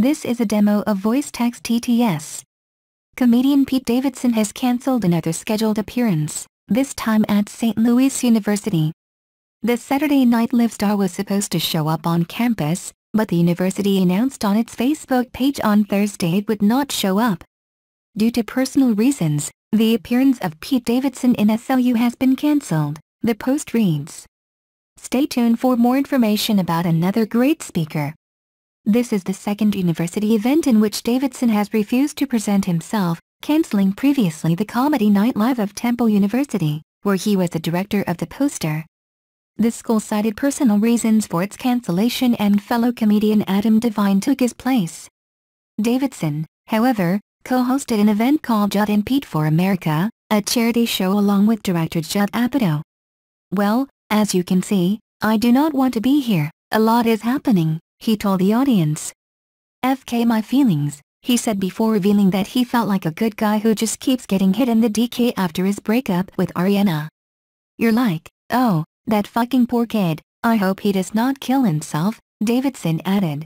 This is a demo of Voice Text TTS. Comedian Pete Davidson has cancelled another scheduled appearance, this time at St. Louis University. The Saturday Night Live star was supposed to show up on campus, but the university announced on its Facebook page on Thursday it would not show up. Due to personal reasons, the appearance of Pete Davidson in SLU has been cancelled, the post reads. Stay tuned for more information about another great speaker. This is the second university event in which Davidson has refused to present himself, canceling previously the Comedy Night Live of Temple University, where he was the director of the poster. The school cited personal reasons for its cancellation and fellow comedian Adam Devine took his place. Davidson, however, co-hosted an event called Judd and Pete for America, a charity show along with director Judd Apatow. Well, as you can see, I do not want to be here, a lot is happening, he told the audience. FK my feelings, he said before revealing that he felt like a good guy who just keeps getting hit in the DK after his breakup with Ariana. You're like, oh, that fucking poor kid, I hope he does not kill himself, Davidson added.